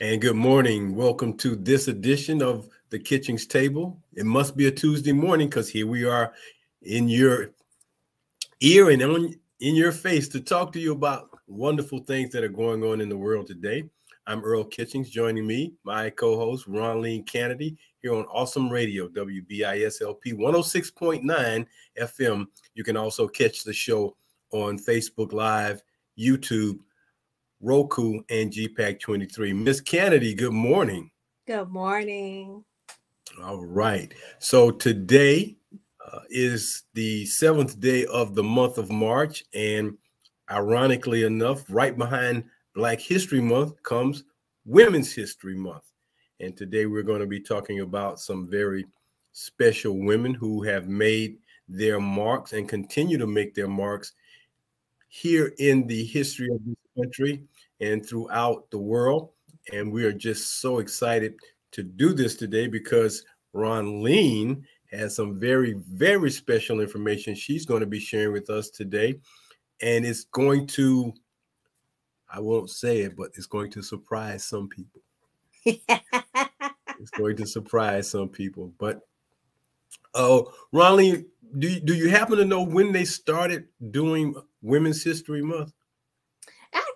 And good morning. Welcome to this edition of the Kitchings Table. It must be a Tuesday morning because here we are in your ear and on in your face to talk to you about wonderful things that are going on in the world today. I'm Earl Kitchings. Joining me, my co-host Ronline Cannady, here on Awesome Radio, WBISLP 106.9 FM. You can also catch the show on Facebook Live, YouTube, Roku, and GPAC 23. Miss Cannady, good morning. Good morning. All right. So today uh, is the seventh day of the month of March. And ironically enough, right behind Black History Month comes Women's History Month. And today we're going to be talking about some very special women who have made their marks and continue to make their marks here in the history of this country and throughout the world. And we are just so excited to do this today because Ron Lean has some very, very special information she's going to be sharing with us today. And it's going to, I won't say it, but it's going to surprise some people. it's going to surprise some people. But oh, uh, Ronline, do, do you happen to know when they started doing Women's History Month?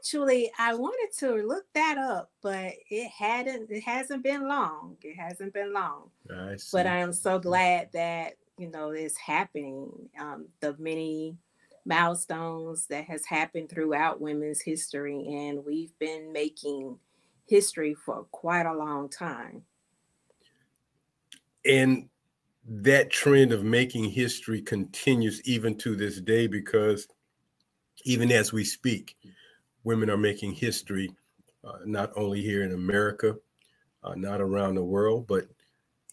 Actually, I wanted to look that up, but it hadn't. It hasn't been long. It hasn't been long. I but I am so glad that you know it's happening. Um, the many milestones that has happened throughout women's history, and we've been making history for quite a long time. And that trend of making history continues even to this day because even as we speak, women are making history, uh, not only here in America, uh, not around the world, but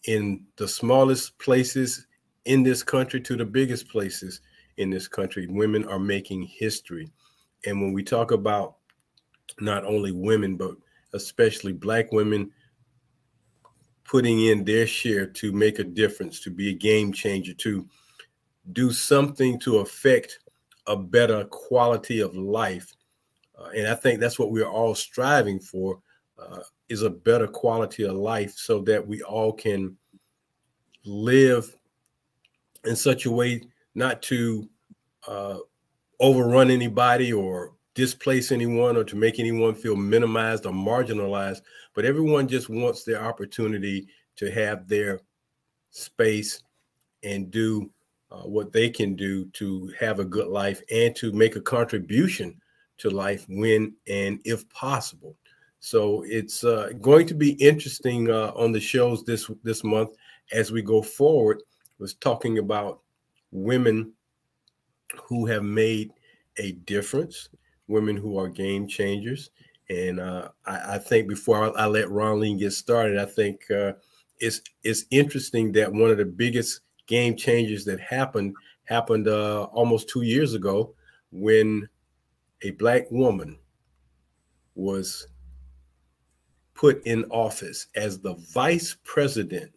in the smallest places in this country to the biggest places in this country. Women are making history. And when we talk about not only women, but especially Black women putting in their share to make a difference, to be a game changer, to do something to affect a better quality of life. Uh, and I think that's what we're all striving for uh, is a better quality of life so that we all can live in such a way not to uh, overrun anybody or displace anyone or to make anyone feel minimized or marginalized, but everyone just wants their opportunity to have their space and do uh, what they can do to have a good life and to make a contribution to life when and if possible. So it's uh, going to be interesting uh, on the shows this this month as we go forward. Was talking about women who have made a difference, women who are game changers, and uh, I, I, think before I, I, let Ronline get started, I think uh, it's it's interesting that one of the biggest game changers that happened happened uh, almost two years ago when a black woman was put in office as the vice president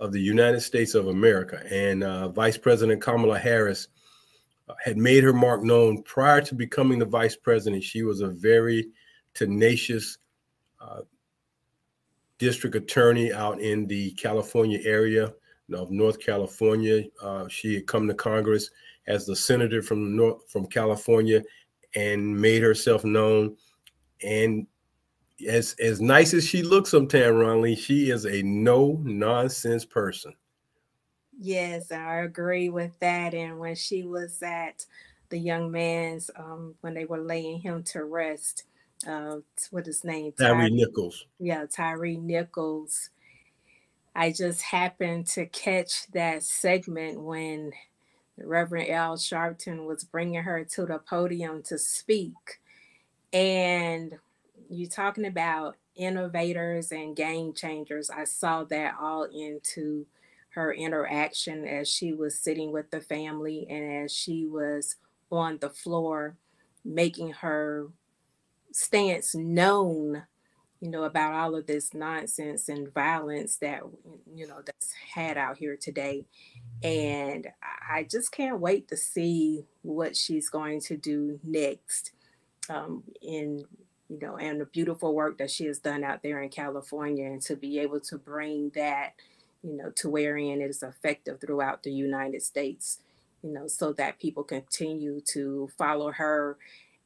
of the United States of America. And uh, Vice President Kamala Harris uh, had made her mark known prior to becoming the vice president. She was a very tenacious uh, district attorney out in the California area of North California. Uh, she had come to Congress as the senator from North from California and made herself known. And as as nice as she looks sometimes, Ronlee, she is a no nonsense person. Yes, I agree with that. And when she was at the young man's, um, when they were laying him to rest, uh, what his name? Tyre Nichols. Yeah, Tyree Nichols. I just happened to catch that segment when Reverend Al Sharpton was bringing her to the podium to speak. And you're talking about innovators and game changers. I saw that all into her interaction as she was sitting with the family and as she was on the floor making her stance known you know about all of this nonsense and violence that you know that's had out here today and I just can't wait to see what she's going to do next um, in you know, and the beautiful work that she has done out there in California, and to be able to bring that, you know, to wherein it is effective throughout the United States, you know, so that people continue to follow her.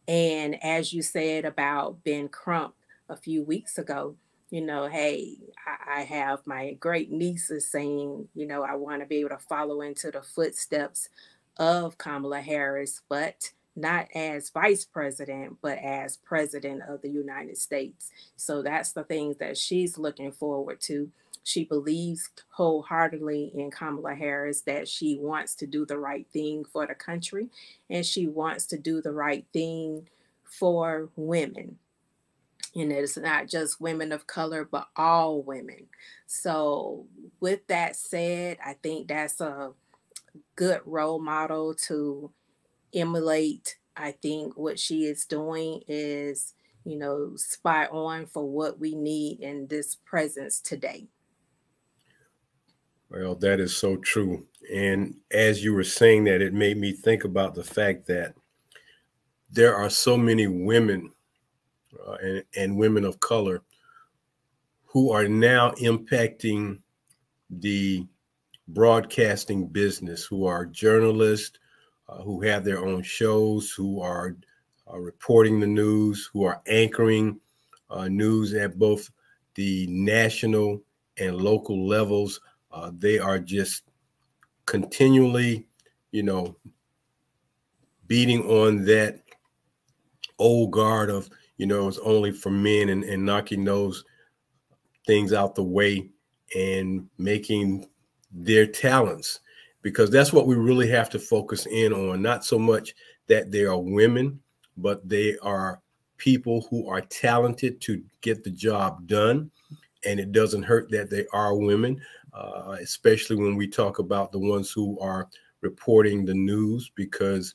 And as you said about Ben Crump a few weeks ago, you know, hey, I, have my great nieces saying, you know, I want to be able to follow into the footsteps of Kamala Harris, but not as vice president, but as president of the United States. So that's the things that she's looking forward to. She believes wholeheartedly in Kamala Harris that she wants to do the right thing for the country and she wants to do the right thing for women. And it's not just women of color, but all women. So, with that said, I think that's a good role model to emulate. I think what she is doing is, you know, spot on for what we need in this presence today. Well, that is so true. And as you were saying that, it made me think about the fact that there are so many women uh, and, and women of color who are now impacting the broadcasting business, who are journalists, uh, who have their own shows, who are uh, reporting the news, who are anchoring uh, news at both the national and local levels. Uh, they are just continually, you know, beating on that old guard of, you know, it's only for men and, and knocking those things out the way and making their talents because that's what we really have to focus in on. Not so much that they are women but they are people who are talented to get the job done and it doesn't hurt that they are women uh, especially when we talk about the ones who are reporting the news because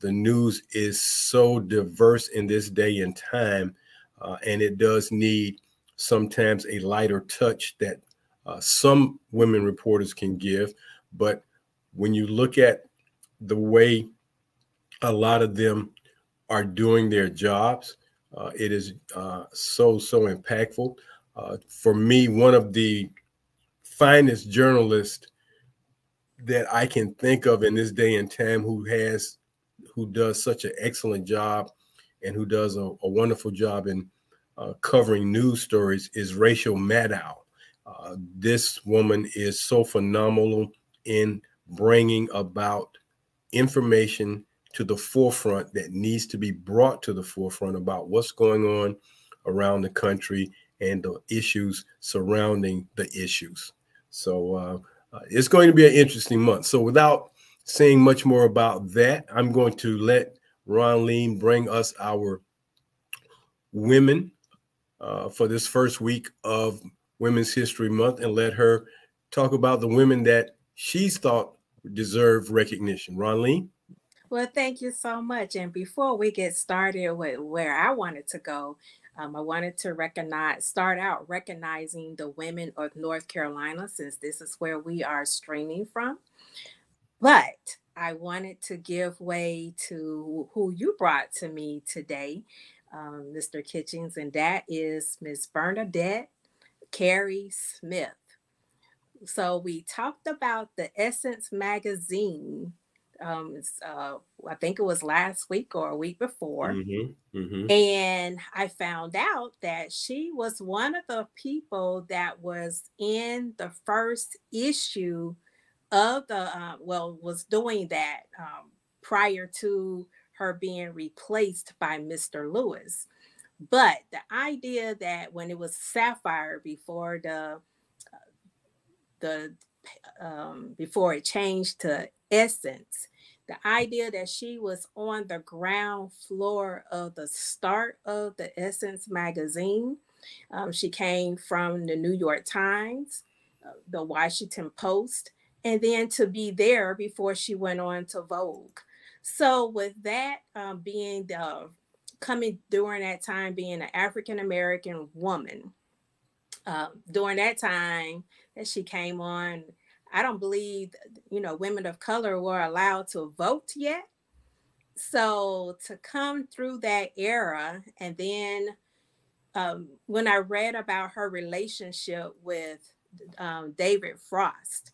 the news is so diverse in this day and time uh, and it does need sometimes a lighter touch that uh, some women reporters can give. But when you look at the way a lot of them are doing their jobs, uh, it is uh, so, so impactful. Uh, for me, one of the finest journalists that I can think of in this day and time who has, who does such an excellent job and who does a, a wonderful job in uh, covering news stories is Rachel Maddow. Uh, this woman is so phenomenal in bringing about information to the forefront that needs to be brought to the forefront about what's going on around the country and the issues surrounding the issues. So uh, uh, it's going to be an interesting month. So without saying much more about that, I'm going to let Ron Lean bring us our women uh, for this first week of Women's History Month and let her talk about the women that she's thought deserve recognition. Ron Lee? Well, thank you so much. And before we get started with where I wanted to go, um, I wanted to recognize, start out recognizing the women of North Carolina, since this is where we are streaming from. But I wanted to give way to who you brought to me today, um, Mr. Kitchings, and that is Miss Bernadette Carey Smith. So we talked about the Essence magazine. Um, uh, I think it was last week or a week before. Mm-hmm, mm-hmm. And I found out that she was one of the people that was in the first issue of the, uh, well, was doing that um, prior to her being replaced by Mr. Lewis. But the idea that when it was Sapphire before the uh, the um, before it changed to Essence, the idea that she was on the ground floor of the start of the Essence magazine. Um, she came from the New York Times, uh, the Washington Post, and then to be there before she went on to Vogue. So, with that um, being the coming during that time being an African American woman. Uh, during that time that she came on, I don't believe you know women of color were allowed to vote yet. so to come through that era and then um, when i read about her relationship with um, david frost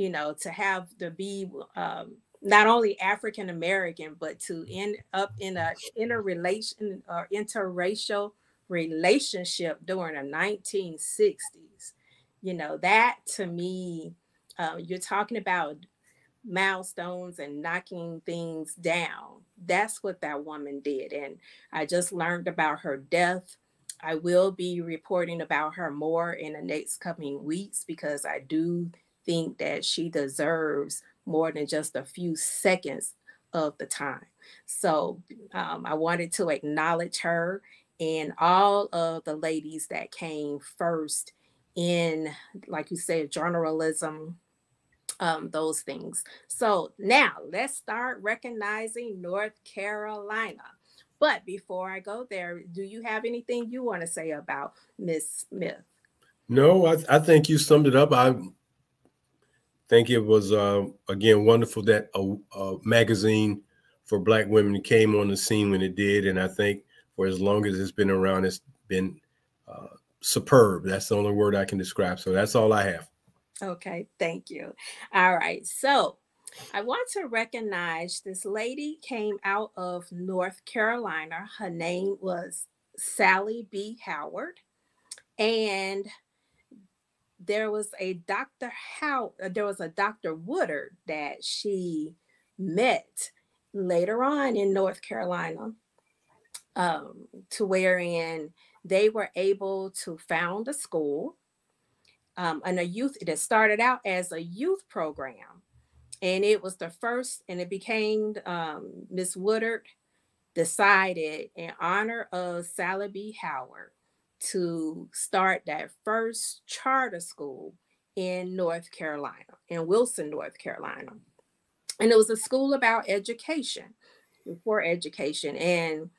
you know to have to be um, not only african american but to end up in a interrelation or interracial relationship during the 1960s you know that to me uh, you're talking about milestones and knocking things down. That's what that woman did. And I just learned about her death. I will be reporting about her more in the next coming weeks because I do think that she deserves more than just a few seconds of the time. So um, I wanted to acknowledge her and all of the ladies that came first in, like you said, journalism, um, those things. So now let's start recognizing North Carolina. But before I go there, do you have anything you want to say about Miss Smith? No, I, I, think you summed it up. I think it was uh, again wonderful that a, a, magazine for Black women came on the scene when it did, and I think for as long as it's been around, it's been uh, superb. That's the only word I can describe. So that's all I have. Okay, thank you. All right, so I want to recognize this lady came out of North Carolina. Her name was Sallie B. Howard, and there was a Dr. How uh, there was a Dr. Woodard that she met later on in North Carolina, um, to wherein they were able to found a school um, and a youth it started out as a youth program and it was the first and it became um, miss woodard decided in honor of sallie b howard to start that first charter school in north carolina in wilson north carolina. And it was a school about education for education. And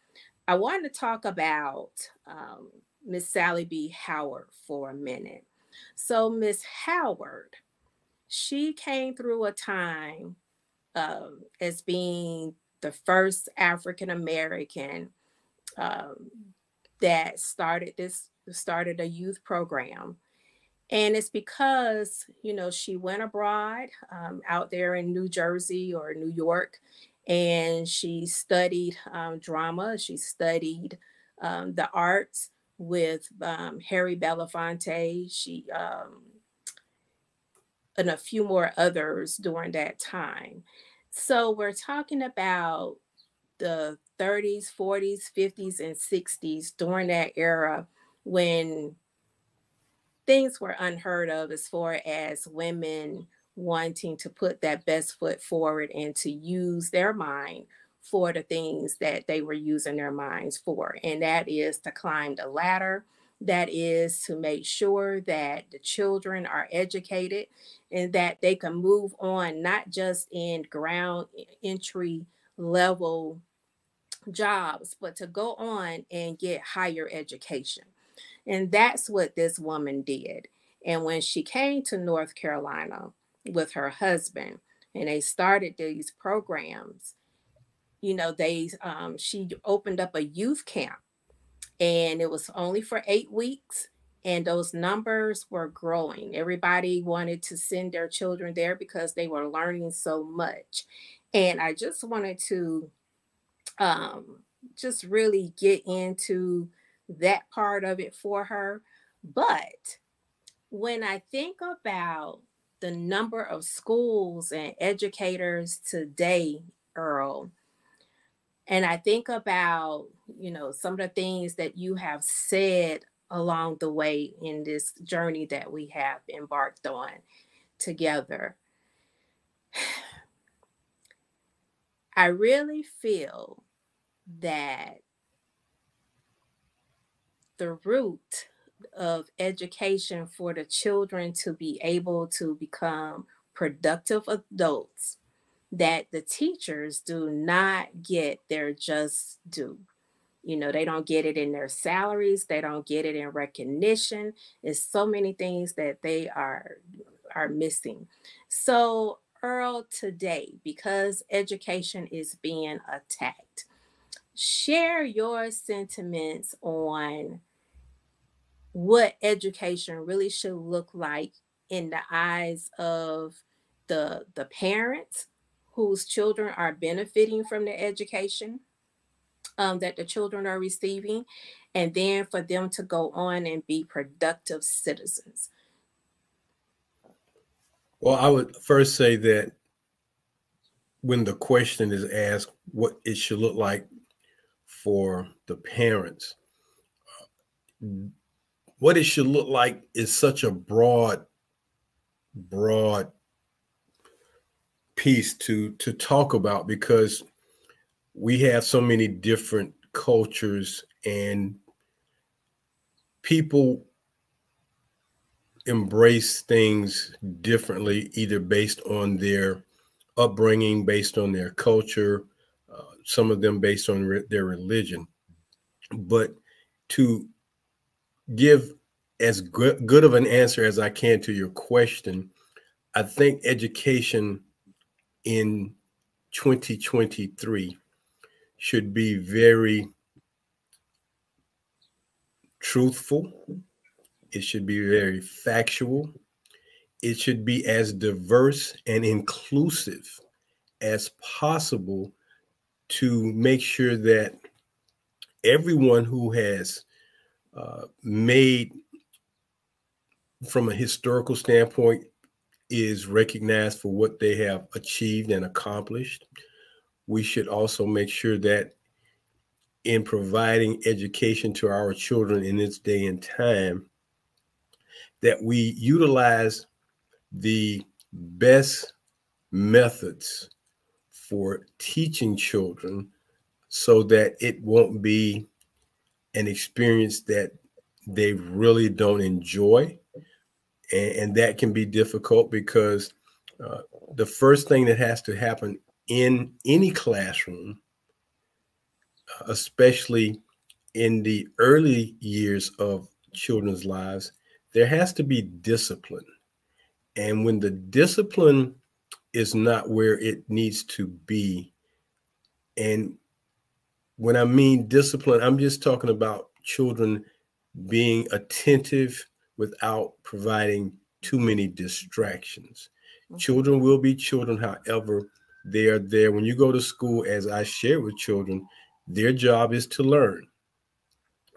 i wanted to talk about um, miss sallie b. Howard for a minute. So, Miss Howard, she came through a time um, as being the first African American um, that started this, started a youth program. And it's because, you know, she went abroad um, out there in New Jersey or New York, and she studied um, drama, she studied um, the arts, with um, Harry Belafonte. She um, and a few more others during that time. So we're talking about the 30s, 40s, 50s, and 60s during that era when things were unheard of as far as women wanting to put that best foot forward and to use their mind for the things that they were using their minds for. And that is to climb the ladder, that is to make sure that the children are educated and that they can move on, not just in ground entry level jobs, but to go on and get higher education. And that's what this woman did. And when she came to North Carolina with her husband, and they started these programs, you know, they um, she opened up a youth camp, and it was only for eight weeks, and those numbers were growing. Everybody wanted to send their children there because they were learning so much, and I just wanted to um, just really get into that part of it for her, but when I think about the number of schools and educators today, Earl, and I think about, you know, some of the things that you have said along the way in this journey that we have embarked on together. I really feel that the root of education for the children to be able to become productive adults that the teachers do not get their just due. You know, they don't get it in their salaries, they don't get it in recognition. It's so many things that they are are missing. So, Earl, today, because education is being attacked, share your sentiments on what education really should look like in the eyes of the the parents whose children are benefiting from the education um, that the children are receiving and then for them to go on and be productive citizens well i would first say that when the question is asked what it should look like for the parents what it should look like is such a broad broad piece to to talk about because we have so many different cultures and people embrace things differently either based on their upbringing based on their culture uh, some of them based on re- their religion but to give as good, good of an answer as I can to your question, I think education in 2023 should be very truthful. It should be very factual. It should be as diverse and inclusive as possible to make sure that everyone who has uh, made from a historical standpoint is recognized for what they have achieved and accomplished. We should also make sure that in providing education to our children in this day and time, that we utilize the best methods for teaching children so that it won't be an experience that they really don't enjoy. And, and that can be difficult because uh, the first thing that has to happen in any classroom, especially in the early years of children's lives, there has to be discipline. And when the discipline is not where it needs to be, and when I mean discipline, I'm just talking about children being attentive without providing too many distractions. Mm-hmm. Children will be children, however, they are there. When you go to school, as I share with children, their job is to learn.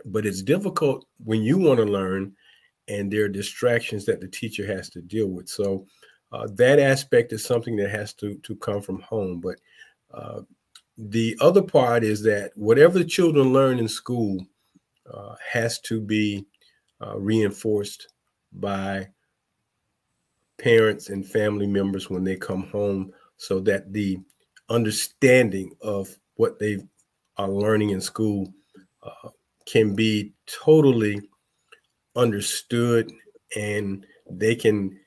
But it's difficult when you want to learn and there are distractions that the teacher has to deal with. So uh, that aspect is something that has to, to come from home. But uh, the other part is that whatever the children learn in school uh, has to be uh, reinforced by parents and family members when they come home so that the understanding of what they are learning in school uh, can be totally understood and they can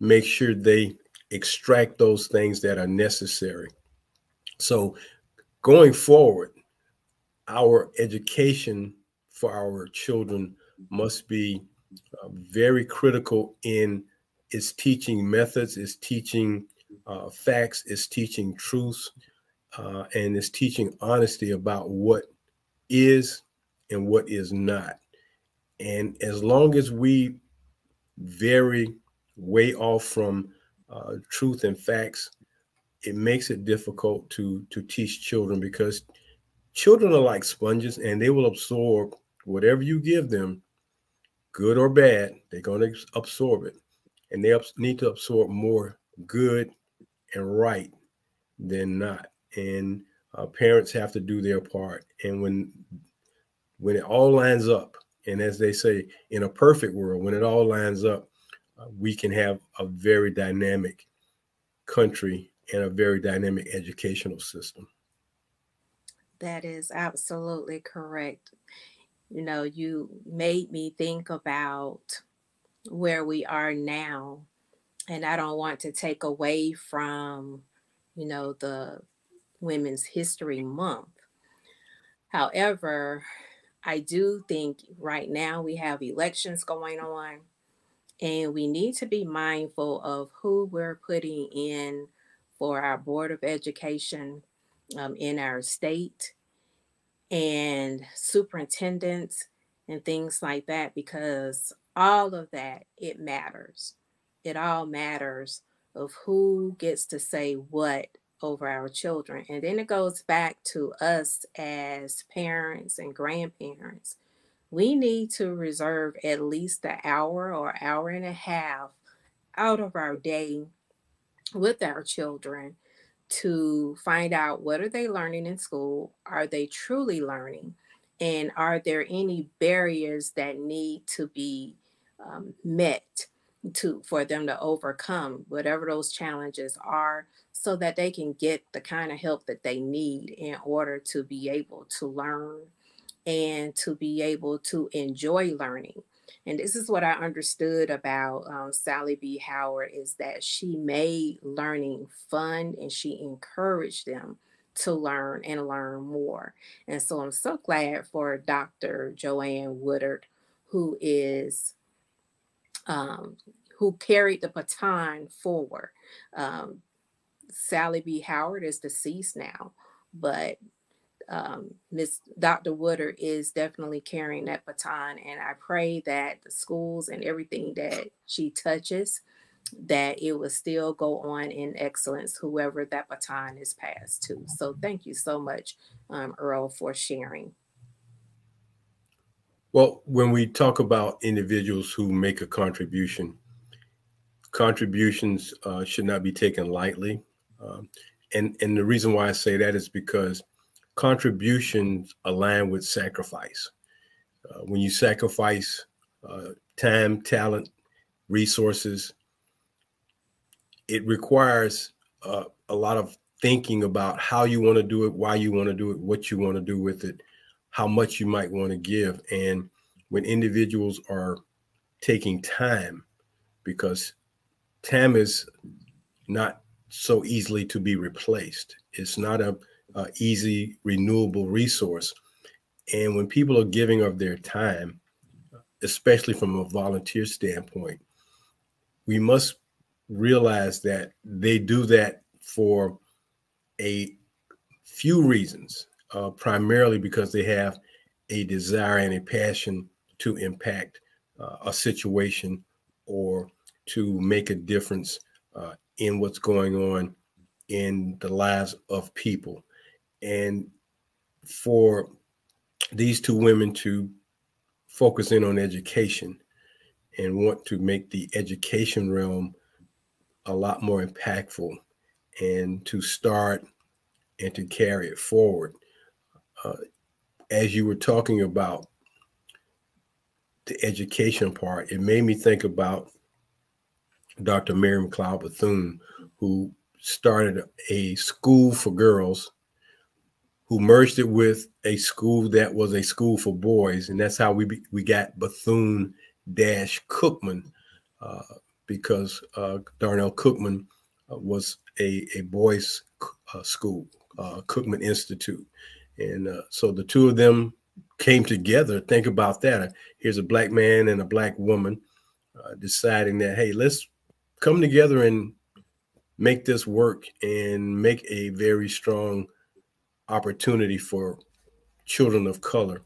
make sure they extract those things that are necessary. So, going forward, our education for our children must be uh, very critical in its teaching methods, its teaching uh, facts, its teaching truths, uh, and its teaching honesty about what is and what is not. And as long as we vary way off from uh, truth and facts, it makes it difficult to to teach children because children are like sponges and they will absorb whatever you give them, good or bad, they're going to absorb it. And they need to absorb more good and right than not. And uh, parents have to do their part. And when when it all lines up, and as they say, in a perfect world, when it all lines up, uh, we can have a very dynamic country and a very dynamic educational system. That is absolutely correct you know, you made me think about where we are now. And I don't want to take away from, you know, the Women's History Month. However, I do think right now we have elections going on. And we need to be mindful of who we're putting in for our Board of Education um, in our state and superintendents and things like that, because all of that, it matters. It all matters of who gets to say what over our children. And then it goes back to us as parents and grandparents. We need to reserve at least an hour or hour and a half out of our day with our children to find out what are they learning in school are they truly learning and are there any barriers that need to be um, met to for them to overcome whatever those challenges are so that they can get the kind of help that they need in order to be able to learn and to be able to enjoy learning. And this is what i understood about um, sallie b. Howard is that she made learning fun and she encouraged them to learn and learn more. And so i'm so glad for dr joanne woodard who is um, who carried the baton forward. Um, Sallie B. Howard is deceased now, but um, Miss Dr. Woodard is definitely carrying that baton, and I pray that the schools and everything that she touches, that it will still go on in excellence, whoever that baton is passed to. So thank you so much, um, Earl, for sharing. Well, when we talk about individuals who make a contribution, contributions uh, should not be taken lightly. Um, and, and the reason why I say that is because contributions align with sacrifice. Uh, when you sacrifice uh, time, talent, resources, it requires uh, a lot of thinking about how you want to do it, why you want to do it, what you want to do with it, how much you might want to give. And when individuals are taking time, because time is not so easily to be replaced. It's not a, a easy renewable resource. And when people are giving of their time, especially from a volunteer standpoint, we must realize that they do that for a few reasons, uh, primarily because they have a desire and a passion to impact uh, a situation or to make a difference uh, in what's going on in the lives of people. And for these two women to focus in on education and want to make the education realm a lot more impactful and to start and to carry it forward. Uh, as you were talking about the education part, it made me think about Dr. Mary McLeod Bethune, who started a school for girls, who merged it with a school that was a school for boys, and that's how we we got Bethune Dash Cookman, uh, because uh, Darnell Cookman uh, was a a boys uh, school, uh, Cookman Institute, and uh, so the two of them came together. Think about that. Here's a black man and a black woman uh, deciding that, hey, let's come together and make this work and make a very strong opportunity for children of color.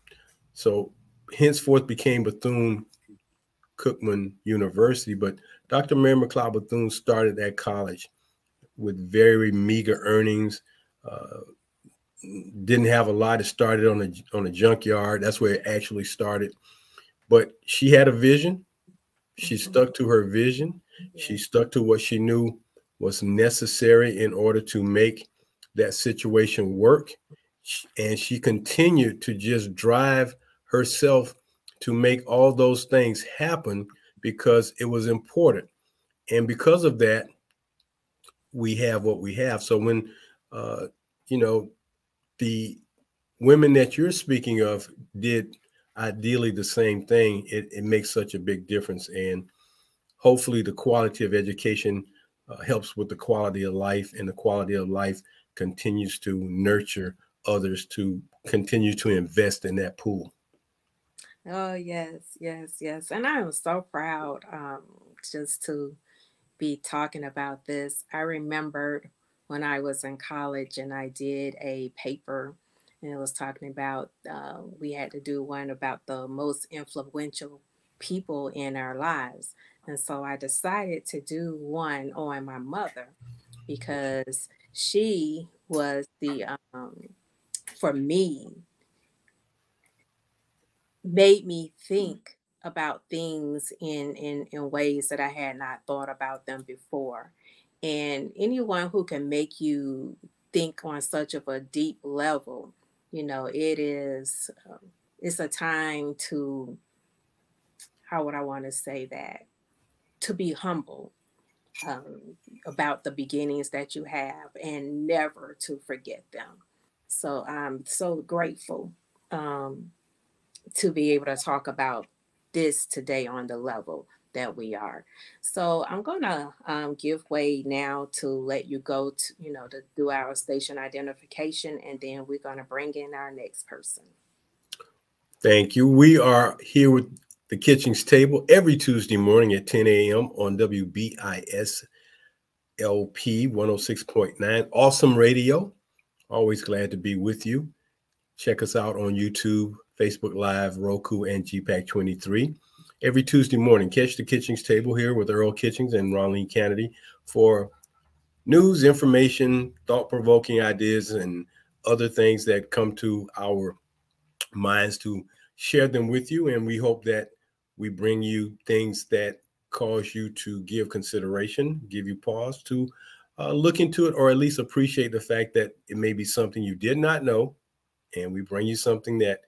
So henceforth became Bethune Cookman University, but Dr. Mary McLeod Bethune started that college with very meager earnings, uh, didn't have a lot. It started on a on a junkyard. That's where it actually started. But she had a vision. She mm-hmm. stuck to her vision. She stuck to what she knew was necessary in order to make that situation work. And she continued to just drive herself to make all those things happen because it was important. And because of that, we have what we have. So when, uh, you know, the women that you're speaking of did ideally the same thing, it, it makes such a big difference. And hopefully, the quality of education uh, helps with the quality of life, and the quality of life continues to nurture others to continue to invest in that pool. Oh yes, yes, yes. And I am so proud um, just to be talking about this. I remembered when I was in college and I did a paper and it was talking about uh, we had to do one about the most influential people in our lives. And so I decided to do one on my mother because she was the, um, for me, made me think about things in, in in ways that I had not thought about them before. And anyone who can make you think on such of a deep level, you know, it is um, it's a time to how would I want to say that? To be humble um, about the beginnings that you have and never to forget them. So I'm so grateful um, to be able to talk about this today on the level that we are. So I'm going to um, give way now to let you go to, you know, to do our station identification, and then we're going to bring in our next person. Thank you. We are here with the Kitchings Table every Tuesday morning at 10 a.m. on WBIS LP 106.9. Awesome radio. Always glad to be with you. Check us out on YouTube, Facebook Live, Roku, and GPAC 23. Every Tuesday morning, catch the Kitchings Table here with Earl Kitchings and Ronline Cannady for news, information, thought provoking ideas, and other things that come to our minds to share them with you. And we hope that we bring you things that cause you to give consideration, give you pause to uh, look into it, or at least appreciate the fact that it may be something you did not know. And we bring you something that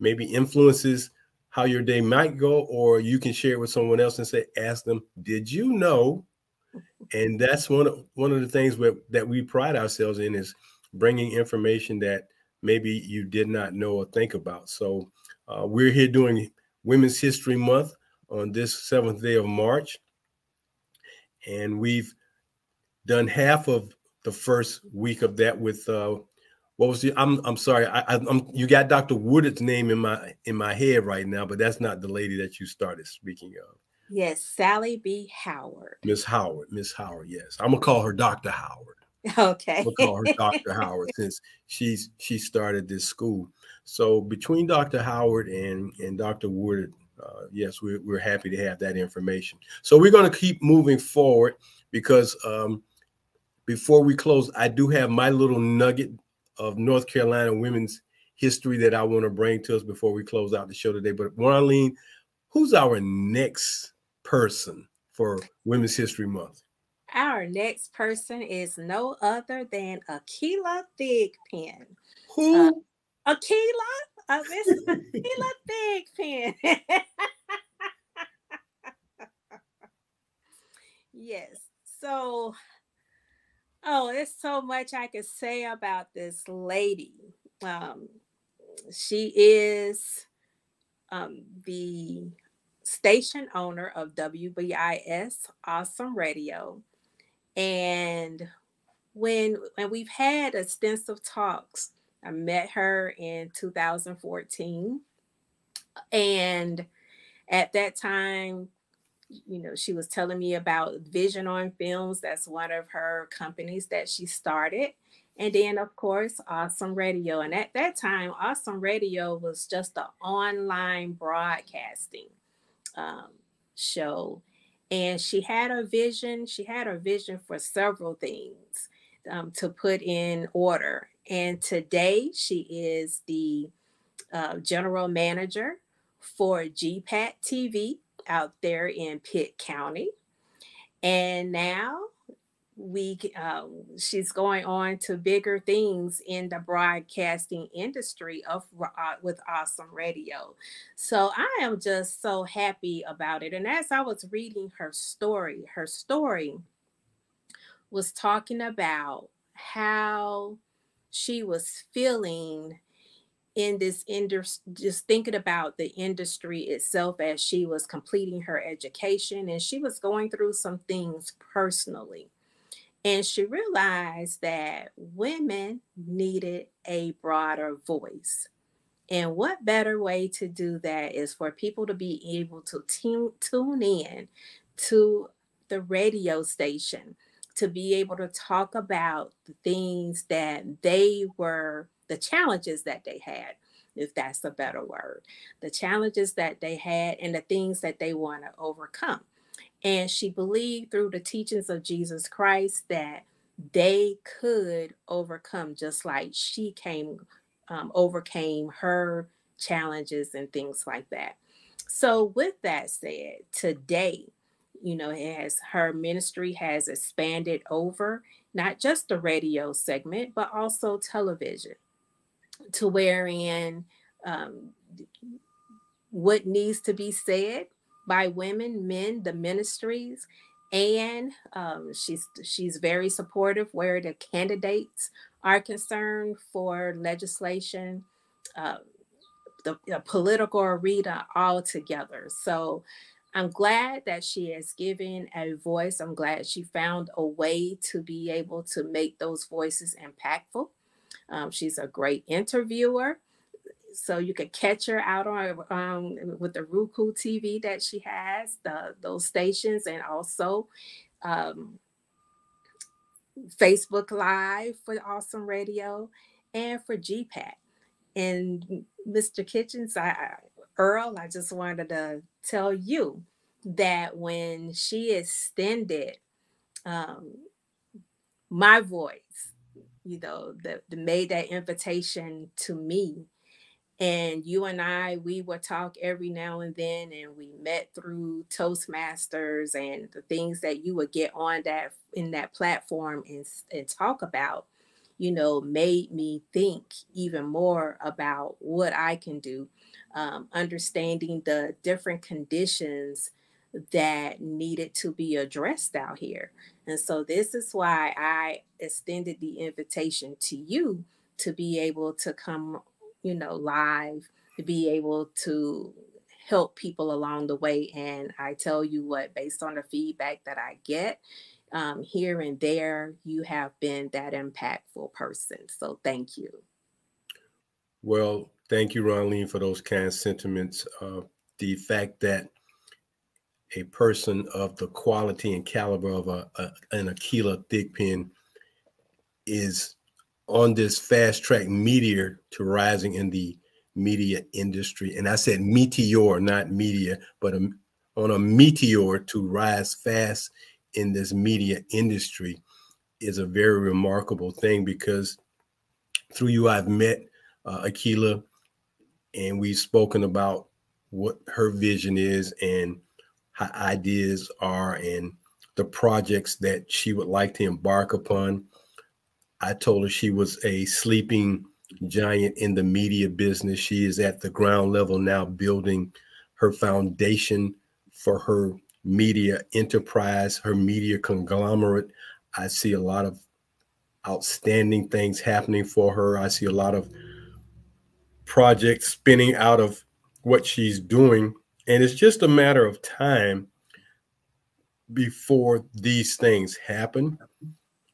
maybe influences how your day might go, or you can share it with someone else and say, ask them, did you know? And that's one of one of the things that we pride ourselves in is bringing information that maybe you did not know or think about. So uh, we're here doing Women's History Month on this seventh day of March, and we've done half of the first week of that with uh, what was the I'm I'm sorry I, I am you got Dr. Woodard's name in my in my head right now, but that's not the lady that you started speaking of. Yes, Sallie B. Howard. Miss Howard, Miss Howard. Yes, I'm gonna call her Dr. Howard. Okay. I'm gonna call her Dr. Howard since she's she started this school. So between Dr. Howard and and Dr. Woodard, uh, yes, we're we're happy to have that information. So we're gonna keep moving forward because um, before we close, I do have my little nugget of North Carolina women's history that I want to bring to us before we close out the show today. But Marlene, who's our next person for Women's History Month? Our next person is no other than Akila Thigpen. Who? Uh, Akila? Uh, Miss Akila Thigpen. yes. So Oh, there's so much I could say about this lady. Um, she is um, the station owner of WBIS Awesome Radio. And when when we've had extensive talks, I met her in 2014. And at that time, you know, she was telling me about Vision on Films. That's one of her companies that she started. And then, of course, Awesome Radio. And at that time, Awesome Radio was just an online broadcasting um, show. And she had a vision. She had a vision for several things um, to put in order. And today, she is the uh, general manager for GPAC TV out there in Pitt County. And now we uh, she's going on to bigger things in the broadcasting industry of uh, with awesome radio so i am just so happy about it and as i was reading her story her story was talking about how she was feeling in this industry, just thinking about the industry itself as she was completing her education and she was going through some things personally. And she realized that women needed a broader voice. And what better way to do that is for people to be able to tune, tune in to the radio station to be able to talk about the things that they were, the challenges that they had, if that's a better word, the challenges that they had and the things that they want to overcome. And she believed through the teachings of Jesus Christ that they could overcome just like she came um, overcame her challenges and things like that. So, with that said, today, you know, as her ministry has expanded over not just the radio segment, but also television, to wherein um, what needs to be said by women, men, the ministries, and um, she's she's very supportive where the candidates are concerned for legislation, uh, the, the political arena altogether. So I'm glad that she has given a voice. I'm glad she found a way to be able to make those voices impactful. Um, she's a great interviewer. So you could catch her out on um, with the Roku TV that she has, the those stations, and also um, Facebook Live for Awesome Radio and for GPAC. And Mr. Kitchings, I, Earl, I just wanted to tell you that when she extended um, my voice, you know, that made that invitation to me and you and I, we would talk every now and then, and we met through Toastmasters and the things that you would get on that in that platform and, and talk about, you know, made me think even more about what I can do, um, understanding the different conditions that needed to be addressed out here. And so, this is why I extended the invitation to you to be able to come you know, live to be able to help people along the way. And I tell you what, based on the feedback that I get um, here and there, you have been that impactful person. So thank you. Well, thank you, Ronline, for those kind sentiments. Uh, the fact that a person of the quality and caliber of a, a an Akilah Thigpen is on this fast track meteor to rising in the media industry. And I said meteor, not media, but a, on a meteor to rise fast in this media industry is a very remarkable thing because through you, I've met uh, Akilah and we've spoken about what her vision is and ideas are and the projects that she would like to embark upon. I told her she was a sleeping giant in the media business. She is at the ground level now building her foundation for her media enterprise, her media conglomerate. I see a lot of outstanding things happening for her. I see a lot of projects spinning out of what she's doing. And it's just a matter of time before these things happen.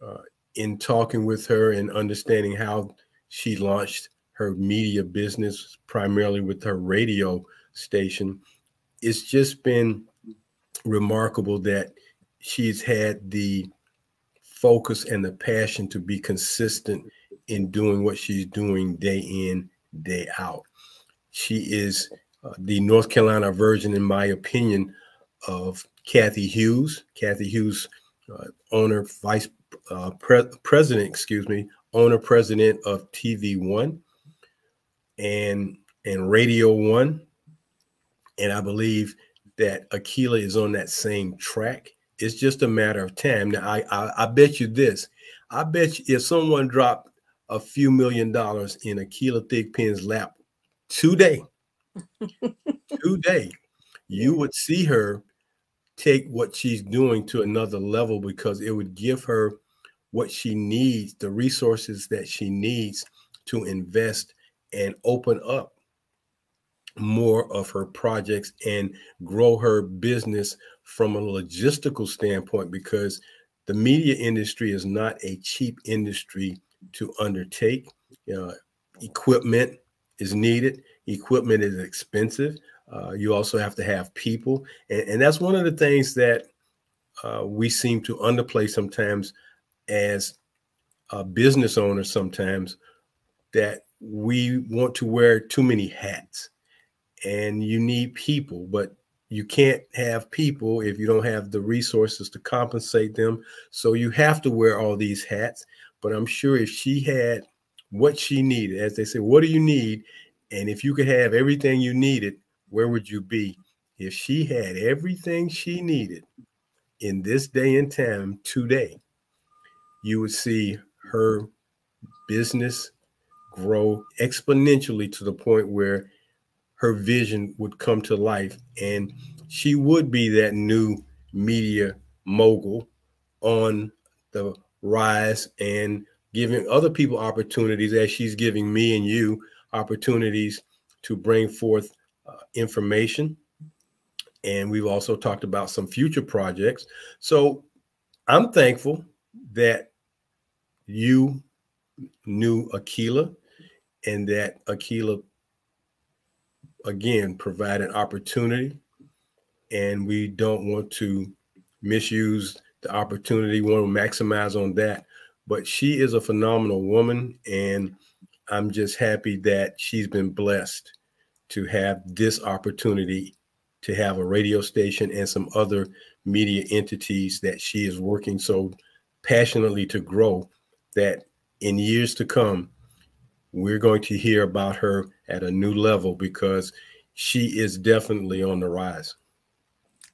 Uh, in talking with her and understanding how she launched her media business primarily with her radio station it's just been remarkable that she's had the focus and the passion to be consistent in doing what she's doing day in day out she is uh, the north carolina version in my opinion of Cathy Hughes Cathy Hughes uh, owner vice uh, pre president, excuse me, owner president of TV One and and Radio One, and I believe that Akilah is on that same track. It's just a matter of time. Now, I I, I bet you this. I bet you if someone dropped a few million dollars in Akilah Thigpen's lap today, today, you would see her take what she's doing to another level because it would give her what she needs, the resources that she needs to invest and open up more of her projects and grow her business from a logistical standpoint because the media industry is not a cheap industry to undertake. Uh, equipment is needed. Equipment is expensive. Uh, you also have to have people, and, and that's one of the things that uh, we seem to underplay sometimes as a business owners. Sometimes that we want to wear too many hats, and you need people, but you can't have people if you don't have the resources to compensate them. So you have to wear all these hats. But I'm sure if she had what she needed, as they say, what do you need? And if you could have everything you needed, where would you be? If she had everything she needed in this day and time today, you would see her business grow exponentially to the point where her vision would come to life and she would be that new media mogul on the rise and giving other people opportunities as she's giving me and you opportunities to bring forth uh, information. And we've also talked about some future projects. So i'm thankful that you knew Akilah and that Akilah again provide an opportunity. And we don't want to misuse the opportunity. We want to maximize on that. But she is a phenomenal woman and i'm just happy that she's been blessed to have this opportunity to have a radio station and some other media entities that she is working so passionately to grow that in years to come we're going to hear about her at a new level because she is definitely on the rise.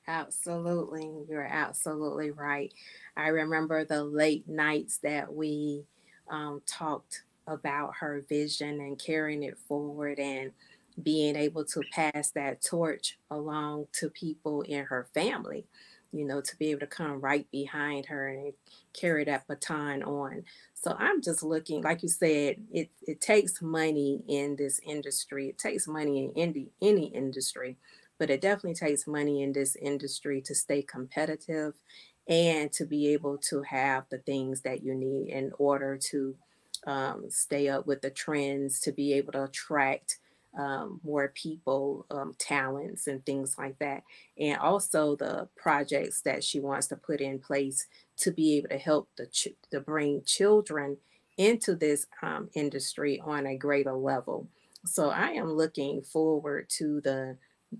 Absolutely. You're absolutely right. I remember the late nights that we um, talked about her vision and carrying it forward and being able to pass that torch along to people in her family you know, to be able to come right behind her and carry that baton on. So I'm just looking, like you said, it it takes money in this industry. It takes money in any any industry, but it definitely takes money in this industry to stay competitive and to be able to have the things that you need in order to um, stay up with the trends, to be able to attract um, more people, um, talents, and things like that. And also the projects that she wants to put in place to be able to help the ch- to bring children into this um, industry on a greater level. So I am looking forward to the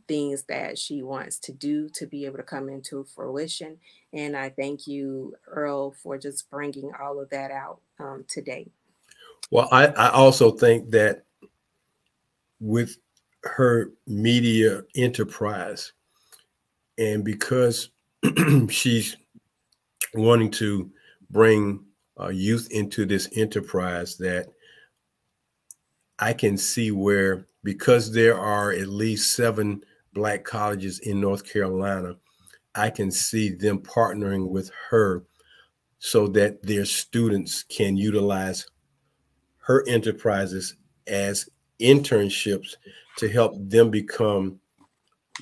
things that she wants to do to be able to come into fruition. And I thank you, Earl, for just bringing all of that out um, today. Well, I, I also think that with her media enterprise. And because she's wanting to bring uh, youth into this enterprise, that I can see where, because there are at least seven Black colleges in North Carolina, I can see them partnering with her so that their students can utilize her enterprises as internships to help them become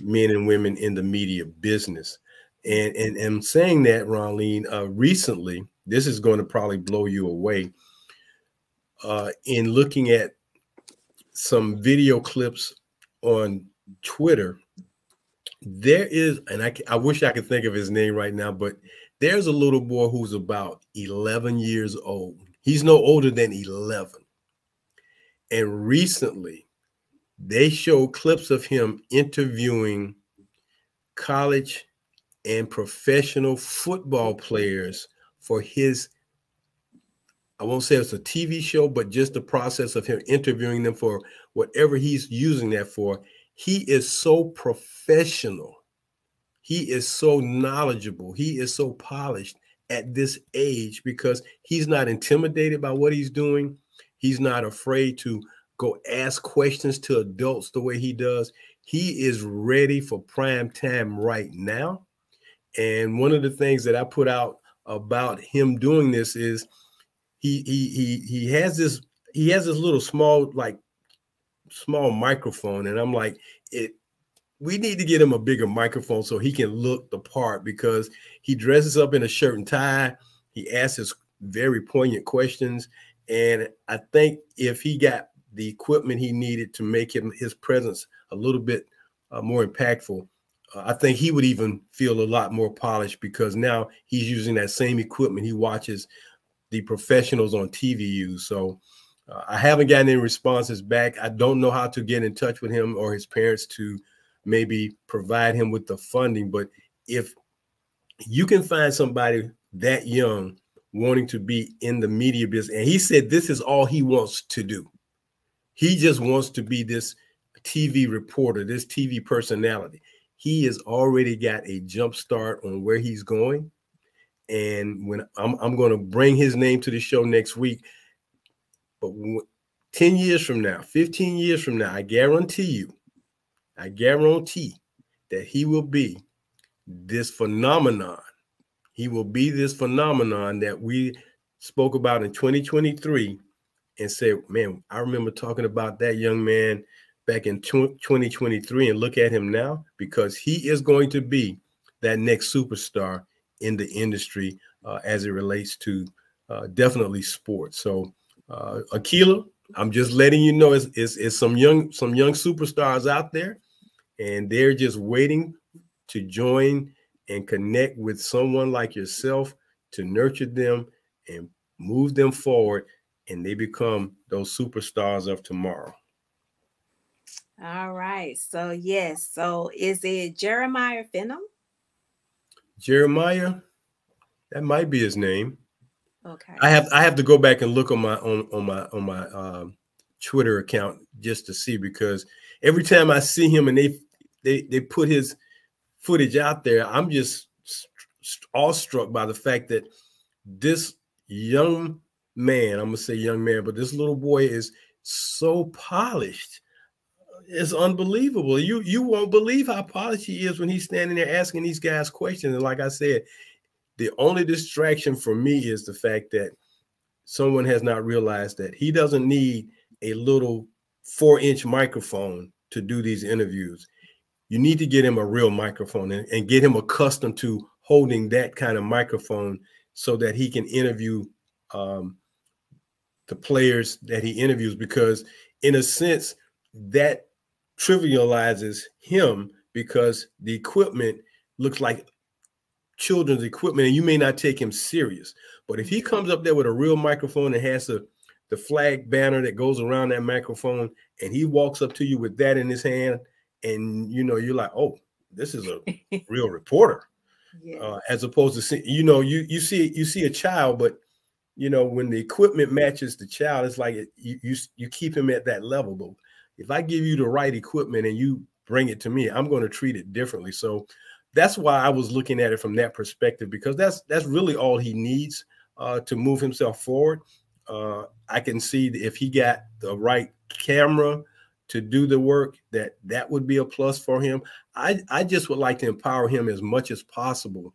men and women in the media business. And and, and saying that, Ronline, uh, recently, this is going to probably blow you away. Uh, in looking at some video clips on Twitter, there is, and I, I wish I could think of his name right now, but there's a little boy who's about 11 years old. He's no older than 11 and recently, they showed clips of him interviewing college and professional football players for his I won't say it's a TV show, but just the process of him interviewing them for whatever he's using that for. He is so professional. He is so knowledgeable. He is so polished at this age because he's not intimidated by what he's doing. He's not afraid to go ask questions to adults the way he does. He is ready for prime time right now. And one of the things that I put out about him doing this is he he he he has this he has this little small like small microphone and I'm like it we need to get him a bigger microphone so he can look the part because he dresses up in a shirt and tie. He asks his very poignant questions and I think if he got the equipment he needed to make him his presence a little bit uh, more impactful, uh, I think he would even feel a lot more polished because now he's using that same equipment he watches the professionals on TV use. So uh, I haven't gotten any responses back. I don't know how to get in touch with him or his parents to maybe provide him with the funding. But if you can find somebody that young wanting to be in the media business, and he said this is all he wants to do. He just wants to be this TV reporter, this TV personality. He has already got a jump start on where he's going. And when I'm, I'm going to bring his name to the show next week, but 10 years from now, 15 years from now, I guarantee you, I guarantee that he will be this phenomenon. He will be this phenomenon that we spoke about in 2023 and said, man, I remember talking about that young man back in 2023 and look at him now because he is going to be that next superstar in the industry uh, as it relates to uh, definitely sports. So, uh, I'm just letting you know it's, it's, it's some young some young superstars out there, and they're just waiting to join and connect with someone like yourself to nurture them and move them forward, and they become those superstars of tomorrow. All right. So yes. So is it Jeremiah Fenum? Jeremiah, that might be his name. Okay. I have I have to go back and look on my on on my on my um, Twitter account just to see because every time I see him and they they they put his footage out there, I'm just awestruck by the fact that this young man, I'm gonna say young man, but this little boy is so polished is unbelievable. You you won't believe how polished he is when he's standing there asking these guys questions. And like I said, the only distraction for me is the fact that someone has not realized that he doesn't need a little four inch microphone to do these interviews. You need to get him a real microphone and, and get him accustomed to holding that kind of microphone so that he can interview um, the players that he interviews because in a sense that trivializes him because the equipment looks like children's equipment and you may not take him serious. But if he mm-hmm. comes up there with a real microphone and has the, the flag banner that goes around that microphone and he walks up to you with that in his hand and you know you're like, "Oh, this is a real reporter." Yeah. Uh, as opposed to see, you know, you you see you see a child, but you know when the equipment matches the child, it's like it, you you you keep him at that level. But if I give you the right equipment and you bring it to me, I'm going to treat it differently. So that's why I was looking at it from that perspective because that's that's really all he needs uh, to move himself forward. Uh, I can see if he got the right camera to do the work, that that would be a plus for him. I I just would like to empower him as much as possible,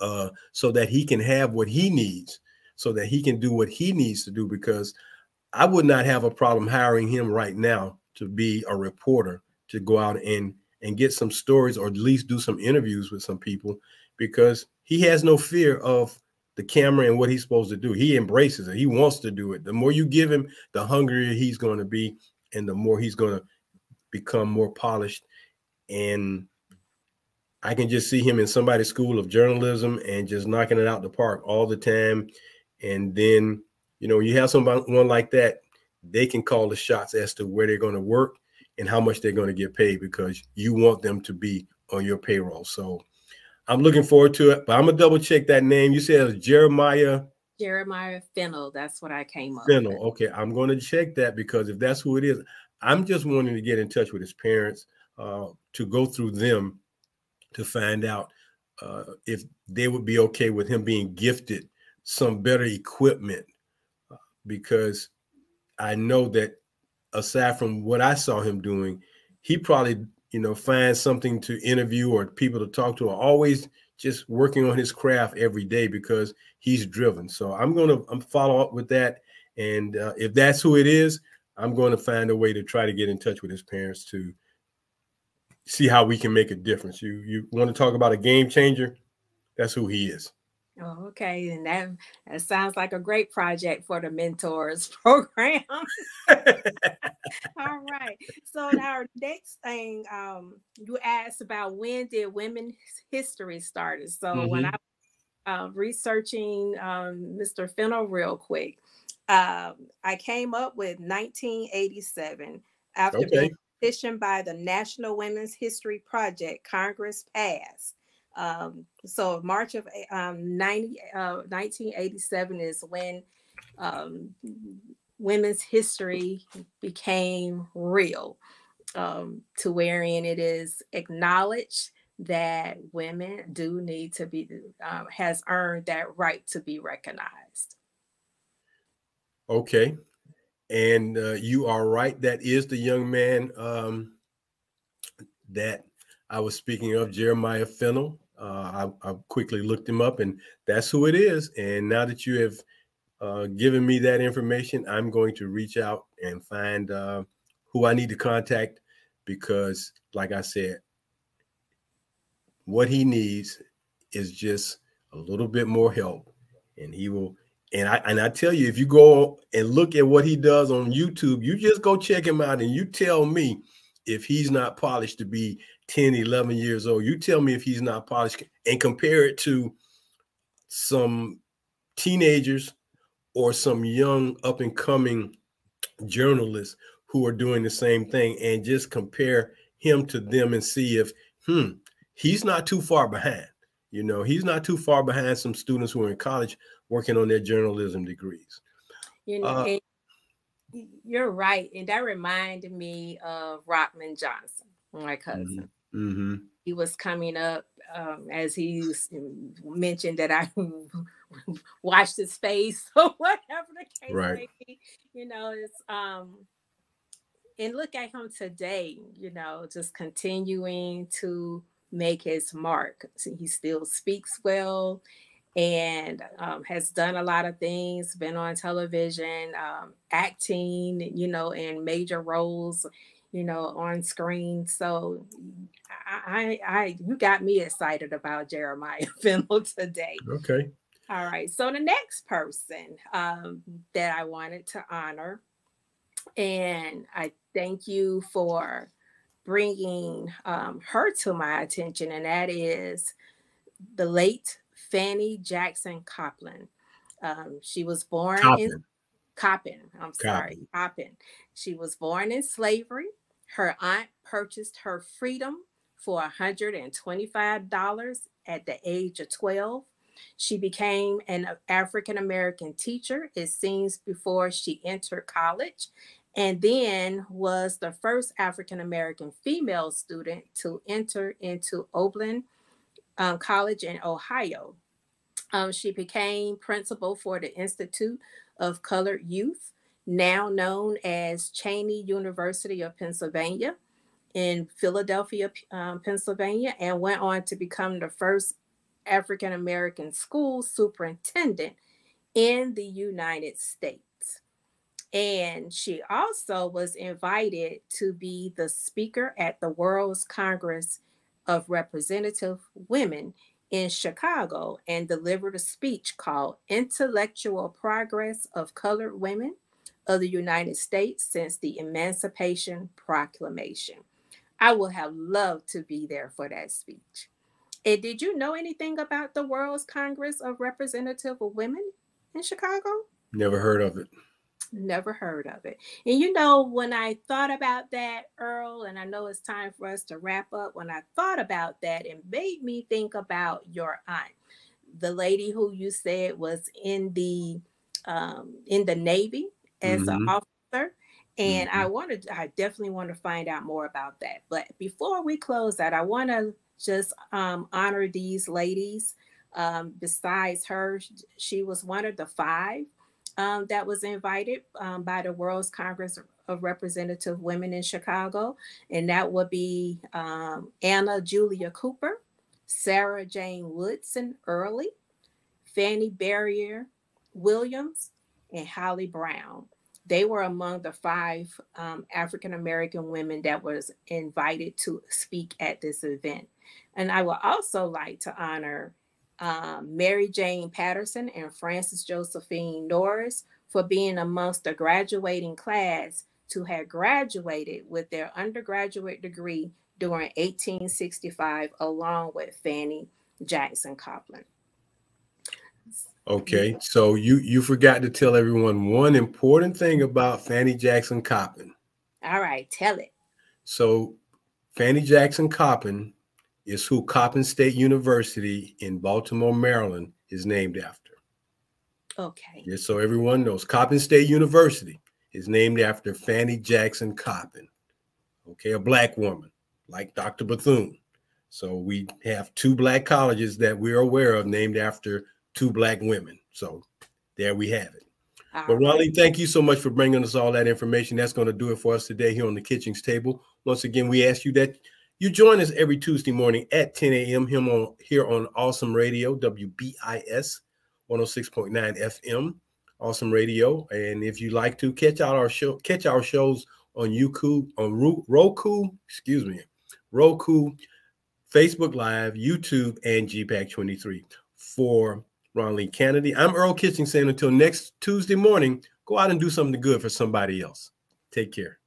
uh, so that he can have what he needs, so that he can do what he needs to do. Because I would not have a problem hiring him right now to be a reporter to go out and and get some stories or at least do some interviews with some people because he has no fear of the camera and what he's supposed to do. He embraces it. He wants to do it. The more you give him, the hungrier he's going to be and the more he's going to become more polished and I can just see him in somebody's school of journalism and just knocking it out the park all the time. And then, you know, you have someone like that, they can call the shots as to where they're going to work and how much they're going to get paid because you want them to be on your payroll. So I'm looking forward to it. But I'm gonna double check that name. You said Jeremiah. Jeremiah Fennell. That's what I came up. Fennell. With. Okay, I'm going to check that because if that's who it is, I'm just wanting to get in touch with his parents uh, to go through them to find out uh, if they would be okay with him being gifted some better equipment uh, because I know that aside from what I saw him doing, he probably, you know, finds something to interview or people to talk to, always just working on his craft every day because he's driven. So I'm going to I'm follow up with that. And uh, if that's who it is, I'm going to find a way to try to get in touch with his parents to see how we can make a difference. You you want to talk about a game changer? That's who he is. Oh, okay, and that that sounds like a great project for the mentors program. All right. So our next thing, um, you asked about when did women's history started. So mm-hmm. when I uh, researching um, Mr. Fennell real quick, um, I came up with 1987 after okay. being petitioned by the National Women's History Project. Congress passed. Um, so March of um, 90, uh, 1987 is when um, women's history became real. Um, to wherein it is acknowledged that women do need to be uh, has earned that right to be recognized. Okay. And uh, you are right. That is the young man um, that i was speaking of jeremiah fennell uh, I, I, quickly looked him up and that's who it is and now that you have uh, given me that information i'm going to reach out and find uh, who i need to contact because like i said what he needs is just a little bit more help, and he will. And I and I tell you, if you go and look at what he does on YouTube, you just go check him out, and you tell me if he's not polished to be 10, 11 years old. You tell me if he's not polished, and compare it to some teenagers or some young up and coming journalists who are doing the same thing and just compare him to them and see if hmm he's not too far behind. You know, he's not too far behind some students who are in college working on their journalism degrees. You know, uh, you're right. And that reminded me of Rockman Johnson, my cousin. Mm-hmm. Mm-hmm. He was coming up um, as he mentioned that I watched his face or whatever the case right. may be. You know, it's um and look at him today, you know, just continuing to make his mark. He still speaks well and um, has done a lot of things, been on television, um, acting, you know, in major roles, you know, on screen. So I, I, I you got me excited about Jeremiah Fennell today. Okay. All right. So the next person um, that I wanted to honor, and I thank you for bringing um, her to my attention, and that is the late Fanny Jackson Copeland. Um, she was born Coppin. in Coppin. I'm sorry, Coppin. She was born in slavery. Her aunt purchased her freedom for $125 at the age of 12. She became an African American teacher, it seems, before she entered college and then was the first African American female student to enter into Oberlin um, College in Ohio. Um, she became principal for the Institute of Colored Youth, now known as Cheyney University of Pennsylvania in Philadelphia, um, Pennsylvania, and went on to become the first African American school superintendent in the United States. And she also was invited to be the speaker at the World's Congress of Representative Women in Chicago and delivered a speech called Intellectual Progress of Colored Women of the United States Since the Emancipation Proclamation. I would have loved to be there for that speech. And did you know anything about the World's Congress of Representative Women in Chicago? Never heard of it. Never heard of it. And you know, when I thought about that, Earl, and I know it's time for us to wrap up, when I thought about that, it made me think about your aunt, the lady who you said was in the um, in the Navy as mm-hmm. an author. And mm-hmm. I wanted, I definitely want to find out more about that. But before we close that, I want to just um, honor these ladies. Um, besides her, she was one of the five um, that was invited um, by the World's Congress of Representative Women in Chicago, and that would be um, Anna Julia Cooper, Sarah Jane Woodson Early, Fanny Barrier Williams, and Hallie Brown. They were among the five um, African American women that was invited to speak at this event. And I would also like to honor um, Mary Jane Patterson and Frances Josephine Norris for being amongst the graduating class to have graduated with their undergraduate degree during 1865, along with Fanny Jackson Coppin. Okay, so you you forgot to tell everyone one important thing about Fannie Jackson Coppin. All right, tell it. So Fannie Jackson Coppin is who Coppin State University in Baltimore, Maryland is named after. Okay. Just so everyone knows, Coppin State University is named after Fannie Jackson Coppin. Okay, a black woman like Dr. Bethune. So we have two black colleges that we're aware of named after two black women. So there we have it. All but Ronnie, thank you so much for bringing us all that information. That's going to do it for us today here on the Kitchings Table. Once again, we ask you that you join us every Tuesday morning at 10 a.m. here on, here on Awesome Radio, WBIS 106.9 FM, Awesome Radio. And if you like to catch out our show, catch our shows on YouTube, on Roku, excuse me, Roku, Facebook Live, YouTube, and GPAC 23. For Ronline Cannady, I'm Earl Kitchings saying until next Tuesday morning, go out and do something good for somebody else. Take care.